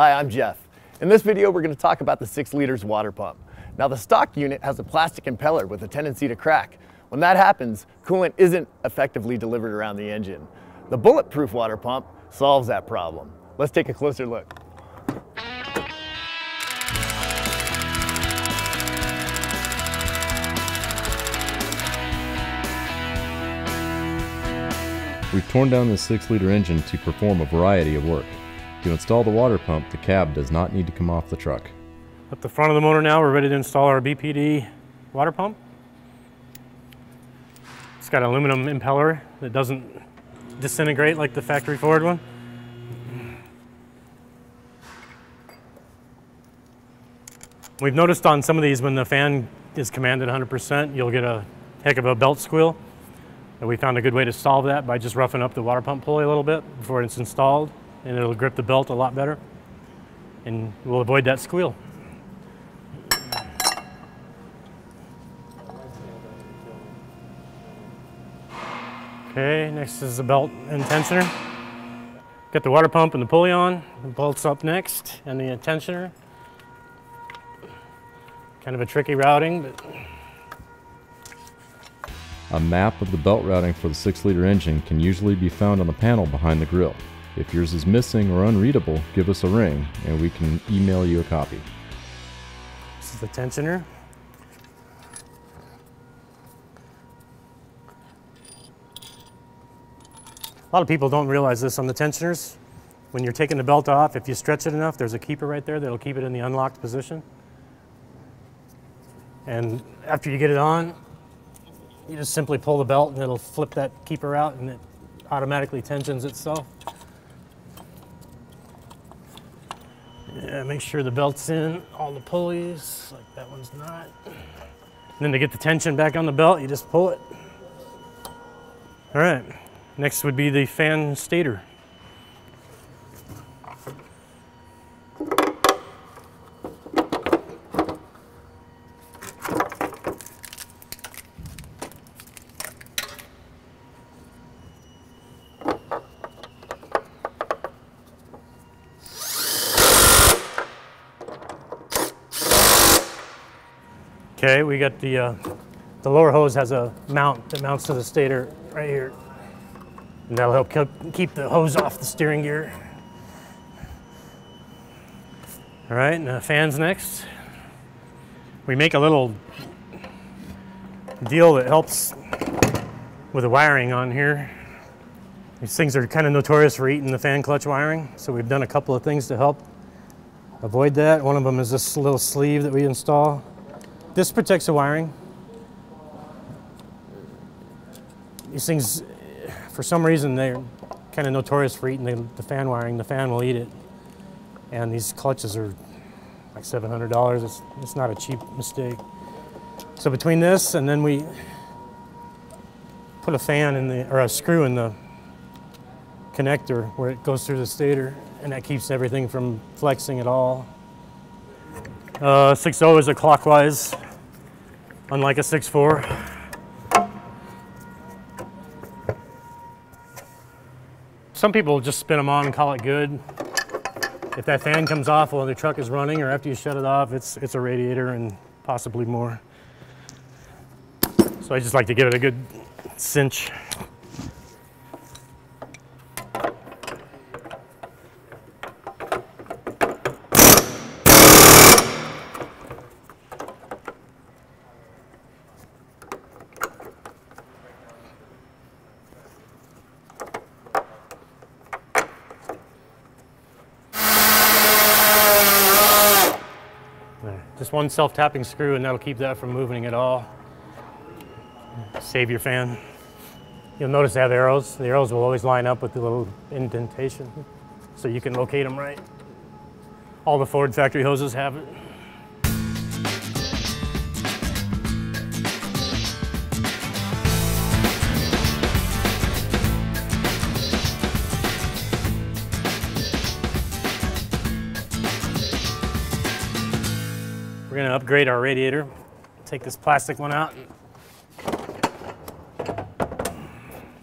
Hi, I'm Jeff. In this video, we're going to talk about the 6 liters water pump. Now, the stock unit has a plastic impeller with a tendency to crack. When that happens, coolant isn't effectively delivered around the engine. The bulletproof water pump solves that problem. Let's take a closer look. We've torn down this 6 liter engine to perform a variety of work. To install the water pump, the cab does not need to come off the truck. At the front of the motor now, we're ready to install our BPD water pump. It's got an aluminum impeller that doesn't disintegrate like the factory Ford one. We've noticed on some of these when the fan is commanded 100%, you'll get a heck of a belt squeal. And we found a good way to solve that by just roughing up the water pump pulley a little bit before it's installed and it'll grip the belt a lot better and we'll avoid that squeal. Okay, next is the belt and tensioner. Get the water pump and the pulley on. The bolt's up next and the tensioner. Kind of a tricky routing, but A map of the belt routing for the 6 liter engine can usually be found on the panel behind the grille. If yours is missing or unreadable, give us a ring and we can email you a copy. this is the tensioner. A lot of people don't realize this on the tensioners. When you're taking the belt off, if you stretch it enough, there's a keeper right there that'll keep it in the unlocked position. And after you get it on, you just simply pull the belt and it'll flip that keeper out and it automatically tensions itself. Yeah, make sure the belt's in all the pulleys, like that one's not. And then to get the tension back on the belt, you just pull it. All right, next would be the fan stator. Okay, we got the, uh, the lower hose has a mount that mounts to the stator right here. And that'll help keep the hose off the steering gear. All right, and the fans next. We make a little deal that helps with the wiring on here. These things are kind of notorious for eating the fan clutch wiring, so we've done a couple of things to help avoid that. One of them is this little sleeve that we install. This protects the wiring. These things, for some reason, they're kind of notorious for eating the, the fan wiring. The fan will eat it. And these clutches are like $700. It's, it's not a cheap mistake. So between this and then we put a fan in the, or a screw in the connector where it goes through the stator and that keeps everything from flexing at all. Uh, 6.0 is a clockwise, unlike a 6.4. Some people just spin them on and call it good. If that fan comes off while the truck is running or after you shut it off, it's, it's a radiator and possibly more. So I just like to give it a good cinch. Just one self-tapping screw and that'll keep that from moving at all. Save your fan. You'll notice they have arrows. The arrows will always line up with the little indentation so you can locate them right. All the Ford factory hoses have it. We're gonna upgrade our radiator. Take this plastic one out.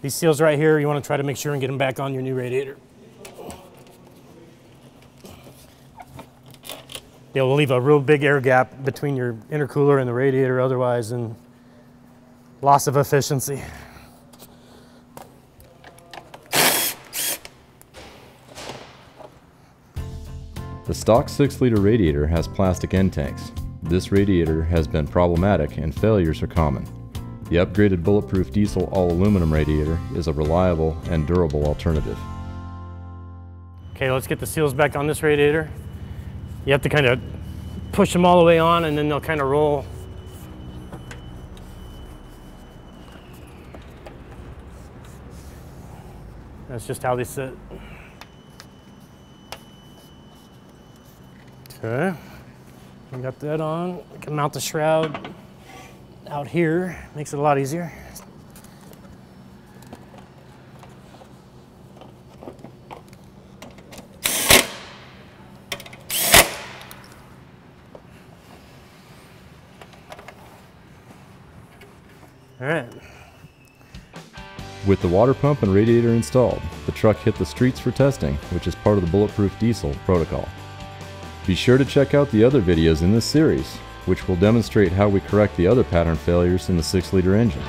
These seals right here, you wanna try to make sure and get them back on your new radiator. They'll leave a real big air gap between your intercooler and the radiator otherwise and loss of efficiency. The stock 6 liter radiator has plastic end tanks. This radiator has been problematic and failures are common. The upgraded bulletproof diesel all aluminum radiator is a reliable and durable alternative. Okay, let's get the seals back on this radiator. You have to kind of push them all the way on and then they'll kind of roll. That's just how they sit. Okay, we got that on. We can mount the shroud out here, makes it a lot easier. All right. With the water pump and radiator installed, the truck hit the streets for testing, which is part of the Bulletproof Diesel protocol. Be sure to check out the other videos in this series, which will demonstrate how we correct the other pattern failures in the 6 liter engine.